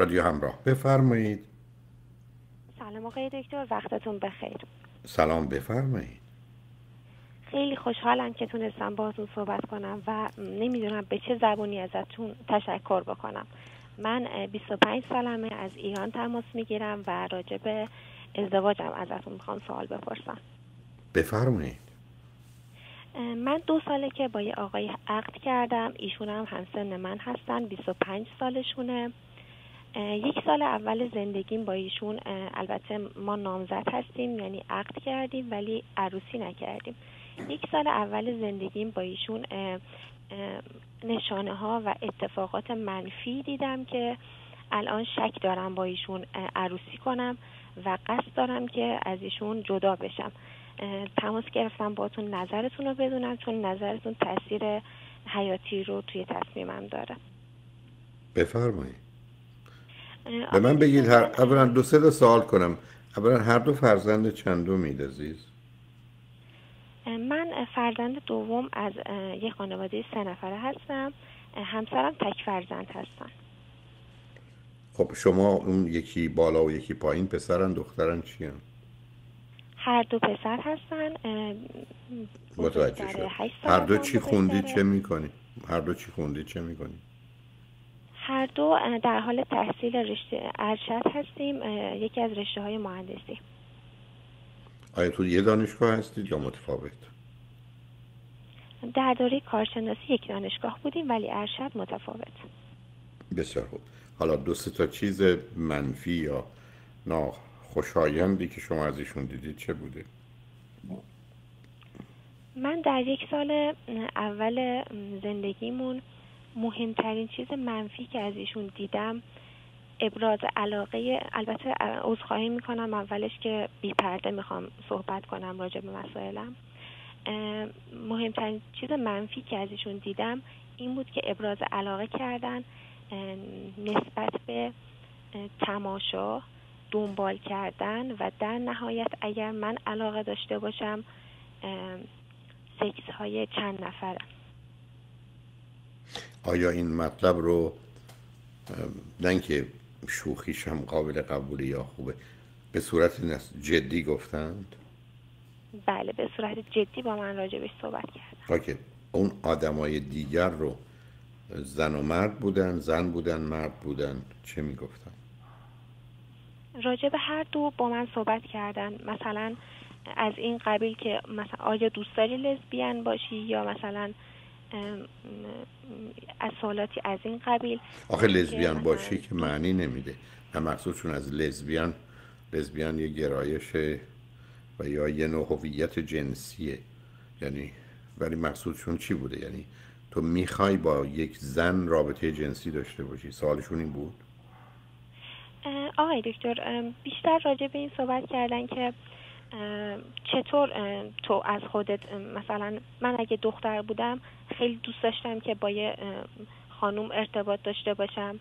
رادیو همراه. بفرمایید. سلام آقای دکتر وقتتون بخیر. سلام بفرمایید. خیلی خوشحالم که تونستم باهاتون صحبت کنم و نمی‌دونم به چه زبونی ازتون تشکر بکنم. من 25 سالمه از ایران تماس می‌گیرم و راجع به ازدواجم ازتون می‌خوام سوال بپرسم. بفرمایید. من دو ساله که با یه آقای عقد کردم ایشون هم همسن من هستن 25 سالشونه. یک سال اول زندگیم با ایشون البته ما نامزد هستیم یعنی عقد کردیم ولی عروسی نکردیم. یک سال اول زندگیم با ایشون نشانه ها و اتفاقات منفی دیدم که الان شک دارم با ایشون عروسی کنم و قصد دارم که از ایشون جدا بشم. تماس گرفتم باتون نظرتون رو بدونم چون نظرتون تاثیر حیاتی رو توی تصمیمم داره. بفرمایید. به من بگید هر اولا دو سه سوال کنم. اولا هر دو فرزند چندمید عزیز؟ من فرزند دوم از یک خانواده سه نفره هستم. همسرم تک فرزند هستن. خب شما اون یکی بالا و یکی پایین پسرن دخترن چی هم؟ هر دو پسر هستن. متوجه شد هر دو چی خوندی چه می‌کنی؟ هر دو چی خوندی چه می‌کنی؟ هر دو در حال تحصیل رشته ارشد هستیم یکی از رشته های مهندسی آیا تو یه دانشگاه هستید یا متفاوت؟ در دوره کارشناسی یک دانشگاه بودیم ولی ارشد متفاوت بسیار خوب حالا دو سه تا چیز منفی یا ناخوشایندی که شما از ایشون دیدید چه بوده؟ من در یک سال اول زندگیمون مهمترین چیز منفی که از ایشون دیدم ابراز علاقه البته عذرخواهی می‌کنم اولش که بی پرده می‌خوام صحبت کنم راجع به مسائلم. مهمترین چیز منفی که از ایشون دیدم این بود که ابراز علاقه کردن نسبت به تماشا دنبال کردن و در نهایت اگر من علاقه داشته باشم سکس های چند نفره آیا این مطلب رو نه که شوخیش هم قابل قبولی یا خوبه به صورت جدی گفتند؟ بله به صورت جدی با من راجبش صحبت کردن. اوکی. اون آدمای دیگر رو زن و مرد بودن زن بودن مرد بودن چه می‌گفتن؟ راجب هر دو با من صحبت کردن. مثلا از این قبیل که مثلا آیا دوست داری لزبیان باشی یا مثلا از سوالاتی از این قبیل آخه لزبیان باشی که معنی نمیده. نه مقصودشون از لزبیان. لزبیان یه گرایش و یا یه نوع هویت جنسیه. یعنی ولی مقصودشون چی بوده؟ یعنی تو می‌خوای با یک زن رابطه جنسی داشته باشی؟ سوالشون این بود. آقای دکتر بیشتر راجع به این صحبت کردن که چطور تو از خودت مثلا من اگه دختر بودم خیلی دوست داشتم که با یه خانوم ارتباط داشته باشم.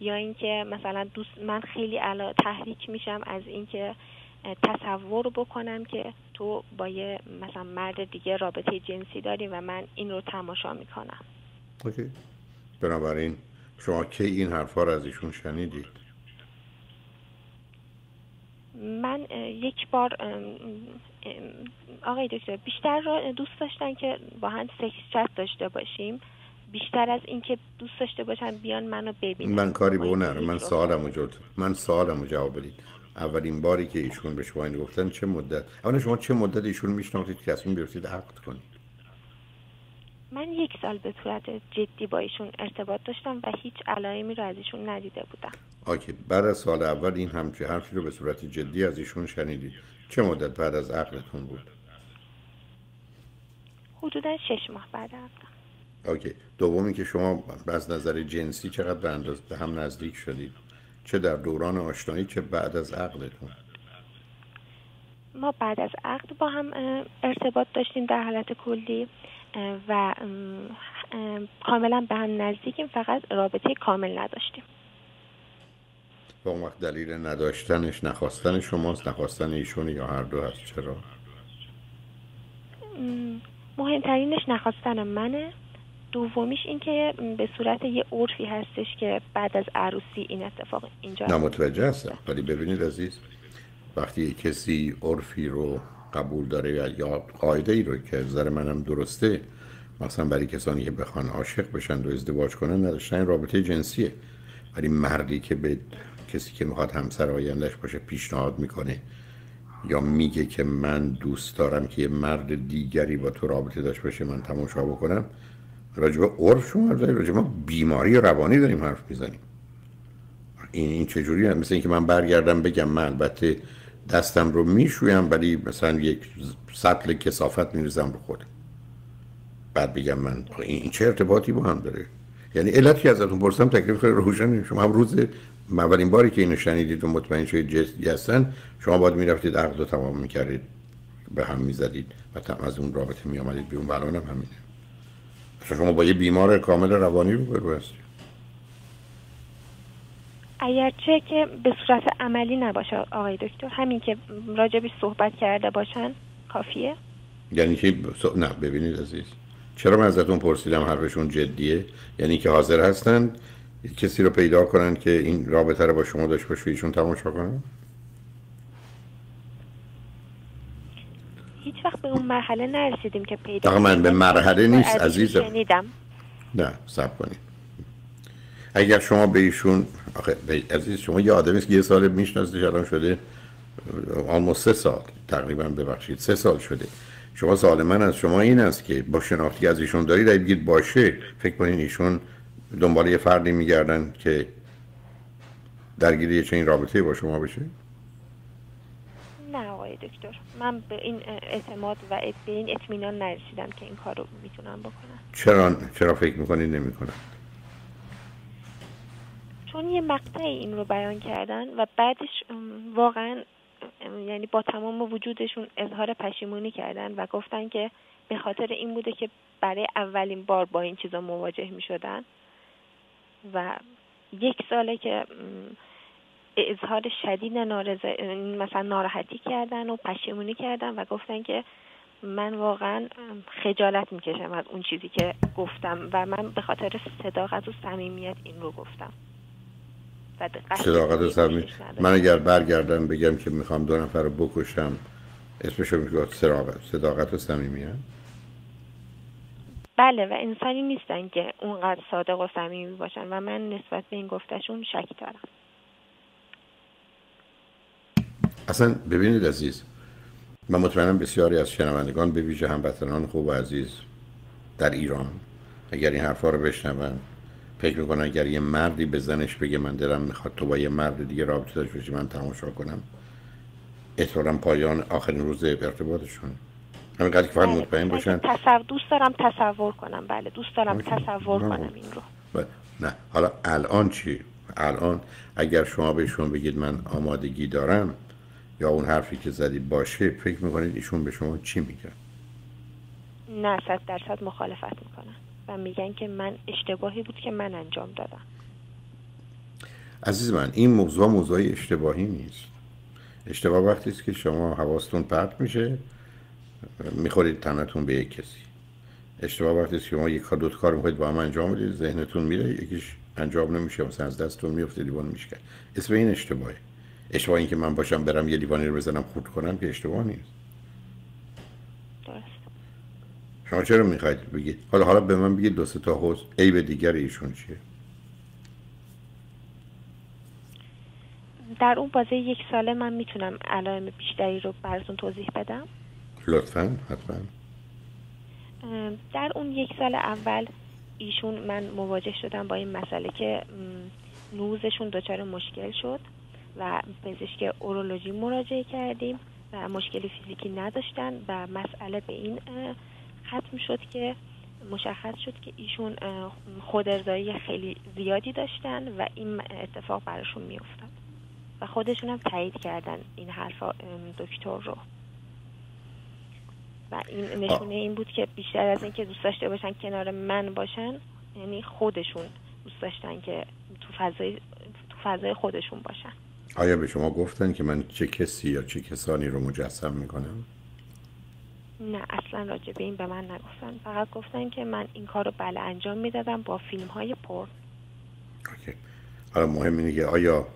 یا اینکه مثلا دوست من خیلی علا تحریک میشم از اینکه تصور بکنم که تو با یه مثلا مرد دیگه رابطه جنسی داری و من این رو تماشا می‌کنم. اوکی. بنابراین شما کی این حرفا رو از ایشون شنیدید؟ من یک بار آقای دکتر بیشتر رو دوست داشتن که با هم سکس چت داشته باشیم. بیشتر از اینکه دوست داشته باشن بیان منو ببینن. من کاری به اون نرم من سوالمو جواب من سوالمو جواب بدید. اولین باری که ایشون به شما این گفتن چه مدت؟ اولا شما چه مدت ایشون میشناختید که تصمیم گرفتید عقد کنید؟ من یک سال به صورت جدی با ایشون ارتباط داشتم و هیچ علائمی رو از ایشون ندیده بودم. آکه بعد از سال اول این همچه حرفی رو به صورت جدی از ایشون شنیدید. چه مدت بعد از عقلتون بود؟ حدودا شش ماه بعد عقد اوکی دومی که شما از نظر جنسی چقدر به انداز به هم نزدیک شدید؟ چه در دوران آشنایی چه بعد از عقلتون؟ ما بعد از عقد با هم ارتباط داشتیم در حالت کلی. و کاملا به هم نزدیکیم فقط رابطه کامل نداشتیم. با اون وقت دلیل نداشتنش نخواستن شماست نخواستن ایشون یا هر دو هست چرا؟ مهمترینش نخواستن منه. دومیش این که به صورت یه عرفی هستش که بعد از عروسی این اتفاق اینجا. نه متوجه هستم. ولی ببینید عزیز وقتی کسی عرفی رو قبول داره یا قاعده ای رو که نظر منم درسته مثلا برای کسانی که بخوان عاشق بشن و ازدواج کنن نداشتن رابطه جنسیه. ولی مردی که به کسی که می‌خواد همسر آیندهش باشه پیشنهاد می‌کنه یا میگه که من دوست دارم که یه مرد دیگری با تو رابطه داشته باشه من تماشا بکنم راجب عرف شما راجب ما بیماری روانی داریم حرف می‌زنیم. این این چجوری هم مثل اینکه من برگردم بگم من البته دستم رو می‌شویم ولی مثلا یک سطل کسافت میریزم رو خودم. بعد بگم من این چه ارتباطی با هم داره؟ یعنی علتی ازتون پرسم تکلیف خیلی روشن شما هم روز اولین باری که اینو شنیدید و مطمئن شدید جسدی هستن شما باید می‌رفتید عقد رو تمام می‌کردید به هم می‌زدید و از اون رابطه میامدید بیرون. الان هم همینه. شما با یه بیمار کامل روانی رو برو هستید اگرچه که به صورت عملی نباشه آقای دکتر همین که راجبش صحبت کرده باشن کافیه؟ یعنی که نه ببینید عزیز. چرا من ازتون پرسیدم حرفشون جدیه؟ یعنی که حاضر هستن کسی رو پیدا کنن که این رابطه رو با شما داشته باشه ایشون تماشا کنن؟ هیچ وقت به اون مرحله نرسیدیم که پیدا من به مرحله نیست عزیزم. نه سب کنید. اگر شما به ایشون آخه عزیز شما یه آدمی که یه سال میشناسیدش الان شده آلمو سه سال تقریبا ببخشید سه سال شده. شما سوال من از شما این است که با شناختی از ایشون دارید بگید باشه فکر کنین ایشون دنبال یه فردی میگردن که درگیری یه چنین رابطه با شما بشه؟ نه آقای دکتر من به این اعتماد و به این اطمینان نرسیدم که این کار رو می‌تونم بکنم. چرا چرا فکر می‌کنید نمی‌کنم؟ چون یه مقطع این رو بیان کردن و بعدش واقعا یعنی با تمام وجودشون اظهار پشیمونی کردن و گفتن که به خاطر این بوده که برای اولین بار با این چیزا مواجه می شدن و یک ساله که اظهار شدید نارضا مثلا ناراحتی کردن و پشیمونی کردن و گفتن که من واقعا خجالت می‌کشم از اون چیزی که گفتم و من به خاطر صداقت و صمیمیت این رو گفتم. صداقت صمیمیت من اگر برگردم بگم که می‌خوام دو نفر رو بکشم اسمش رو میگه صداقت و صمیمیت بله و انسانی نیستن که اونقدر صادق و صمیمی باشن و من نسبت به این گفتشون شک دارم. اصلا ببینید عزیز من مطمئنم بسیاری از شنوندگان به ویژه هموطنان خوب و عزیز در ایران اگر این حرفا رو بشنون فکر می‌کنن اگر یه مردی به زنش بگه من دلم می‌خواد تو با یه مرد دیگه رابطه داشته باشی من تماشا کنم احتمالا پایان آخرین روز ارتباطشون. همین که فقط بله، مطمئن باشن. تصور دوست دارم تصور کنم. بله دوست دارم تصور کنم این رو. بله. نه. حالا الان چی؟ الان اگر شما بهشون بگید من آمادگی دارم یا اون حرفی که زدی باشه فکر می‌کنید ایشون به شما چی میگن نه صد درصد مخالفت می‌کنن و میگن که من اشتباهی بود که من انجام دادم. عزیز من این موضوع موضوع اشتباهی نیست. اشتباه وقتی است که شما حواستون پرت میشه می‌خورید تنتون به یک کسی. اشتباه وقتی است که شما یک کار دو کار می‌خواید با هم انجام بدید ذهنتون میره یکیش انجام نمیشه مثلا از دستتون میفته دیوان میشه اسم این اشتباهه. اشتباه این که من باشم برم یه دیوانی رو بزنم خورد کنم که اشتباه نیست. شما چرا می‌خواید بگید حالا حالا به من بگید دو تا حوز عیب دیگر ایشون چیه؟ در اون بازه یک ساله من می‌تونم علائم بیشتری رو براتون توضیح بدم. لطفا حتما. در اون یک سال اول ایشون من مواجه شدم با این مسئله که نوزشون دچار مشکل شد و پزشک اورولوژی مراجعه کردیم و مشکلی فیزیکی نداشتن و مسئله به این ختم شد که مشخص شد که ایشون خودرضایی خیلی زیادی داشتن و این اتفاق براشون میافتاد. و خودشون هم تایید کردن این حرفا دکتر رو. و این نشونه این بود که بیشتر از اینکه دوست داشته باشن کنار من باشن یعنی خودشون دوست داشتن که تو فضای تو فضای خودشون باشن. آیا به شما گفتن که من چه کسی یا چه کسانی رو مجسم می‌کنم؟ نه اصلا راجع به این به من نگفتن. فقط گفتن که من این کار رو بله انجام می‌دادم با فیلم های پر. حالا مهم اینه که آیا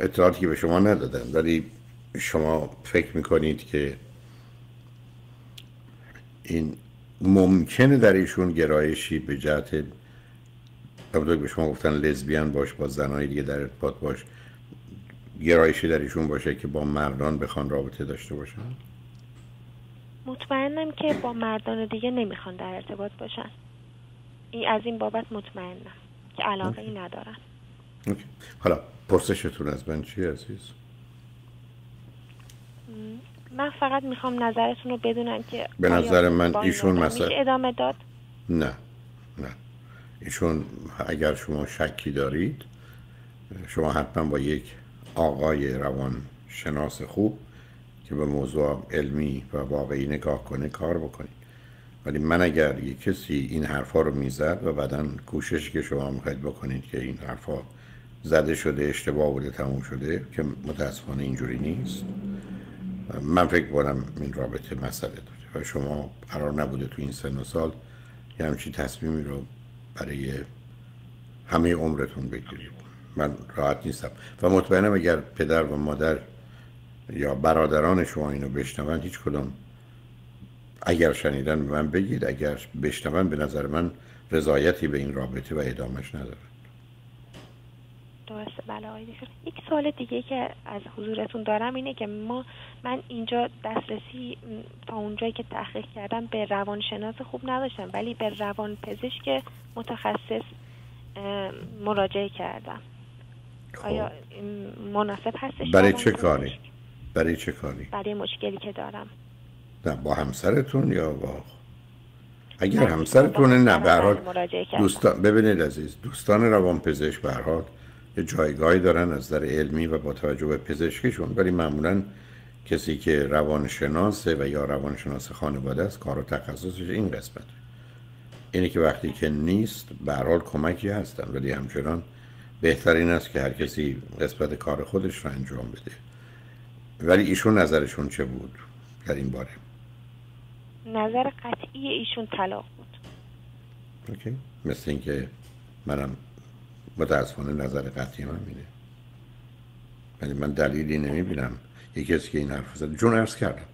اطلاعاتی که به شما ندادن ولی شما فکر می‌کنید که این ممکنه در ایشون گرایشی به جهت همونطور به شما گفتن لزبیان باش با زنهای دیگه در ارتباط باش گرایشی در ایشون باشه که با مردان بخوان رابطه داشته باشن؟ مطمئنم که با مردان دیگه نمی‌خوان در ارتباط باشن. این از این بابت مطمئنم که علاقه ای ندارن. اوکی. حالا پرسشتون از من چی عزیز؟ من فقط می‌خوام نظرتون رو بدونم که به نظر من ایشون مثلا ادامه داد؟ نه نه. ایشون اگر شما شکی دارید شما حتما با یک آقای روان شناس خوب که به موضوع علمی و واقعی نگاه کنه کار بکنید ولی من اگر یک کسی این حرفا رو می‌زد و بعدا کوششی که شما می‌خواید بکنید که این حرفا زده شده اشتباه بوده تموم شده که متاسفانه اینجوری نیست. من فکر کنم این رابطه مسئله داره و شما قرار نبوده تو این سن و سال یه همچین تصمیمی رو برای همه عمرتون بگیرید. من راحت نیستم. و مطمئنم اگر پدر و مادر یا برادران شما اینو بشنون هیچ کدام. اگر شنیدن به من بگید اگر بشنون به نظر من رضایتی به این رابطه و ادامش نداره درسته بله یک سوال دیگه که از حضورتون دارم اینه که ما من اینجا دسترسی تا اونجایی که تحقیق کردم به روانشناس خوب نداشتم ولی به روان پزشک متخصص مراجعه کردم. خب. آیا مناسب هستش برای چه کاری؟ برای چه کاری؟ برای مشکلی که دارم. نه با همسرتون یا با اگر همسرتون نه به دوستان ببینید عزیز دوستان روان پزشک به یه جایگاهی دارن از نظر علمی و با توجه به پزشکیشون ولی معمولا کسی که روانشناسه و یا روانشناس خانواده است کار و تخصصش این قسمت. اینه که وقتی که نیست به حال کمکی هستن ولی همچنان بهترین است که هر کسی قسمت کار خودش رو انجام بده. ولی ایشون نظرشون چه بود در این باره؟ نظر قطعی ایشون طلاق بود. اوکی. مثل اینکه منم متاسفانه نظر قطعی من میده ولی من دلیلی نمی‌بینم. یکی کسی که این حرف زده جون ارز کردم.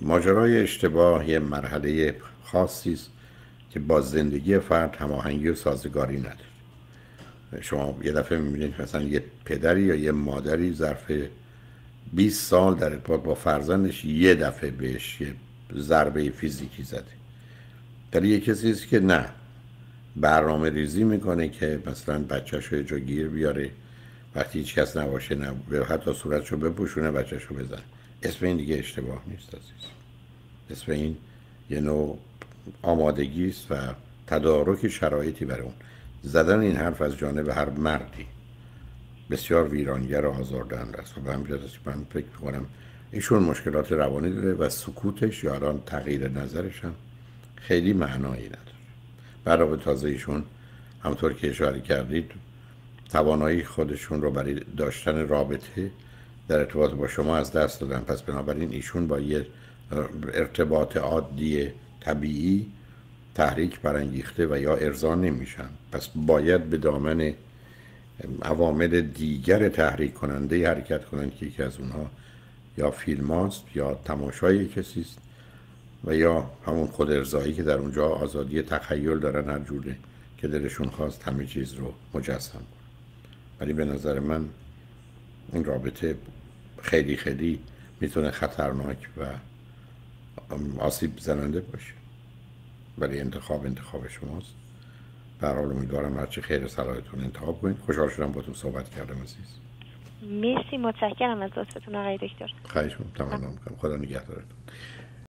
ماجرای اشتباه یه مرحله خاصی است که با زندگی فرد هماهنگی و سازگاری نداره. شما یه دفعه می‌بینید مثلا یه پدری یا یه مادری ظرف 20 سال در ارتباط با فرزندش یه دفعه بهش یه ضربه فیزیکی زده. در یه کسی است که نه. برنامه ریزی می‌کنه که مثلا بچهش رو جا گیر بیاره. وقتی هیچ کس نباشه نه حتی صورتش رو بپوشونه بچهش رو بزن اسم این دیگه اشتباه نیست عزیز. اسم این یه نوع آمادگی است و تدارک شرایطی برای اون. زدن این حرف از جانب هر مردی. بسیار ویرانگر و آزاردهنده است و به همین من فکر می‌کنم ایشون مشکلات روانی داره و سکوتش یا الان تغییر نظرش هم خیلی معنایی نداره. برای تازه ایشون همطور که اشاره کردید توانایی خودشون رو برای داشتن رابطه در ارتباط با شما از دست دادن. پس بنابراین ایشون با یه ارتباط عادی طبیعی تحریک برانگیخته و یا ارضا نمیشن. پس باید به دامن عوامل دیگر تحریک کننده حرکت کنند که یکی از اونها یا فیلم هاست یا تماشای کسی است و یا همون خود ارزایی که در اونجا آزادی تخیل دارن هر جوره که دلشون خواست همه چیز رو مجسم ولی به نظر من این رابطه خیلی خیلی می‌تونه خطرناک و آسیب زننده باشه. ولی انتخاب انتخاب شماست. به حال امیدوارم هرچی خیر صلاحتون انتخاب کنید. خوشحال شدم با تو صحبت کردم عزیز. مرسی متشکرم از لطفتون آقای دکتر. خواهش می‌کنم. تمام خدا نگهدارتون.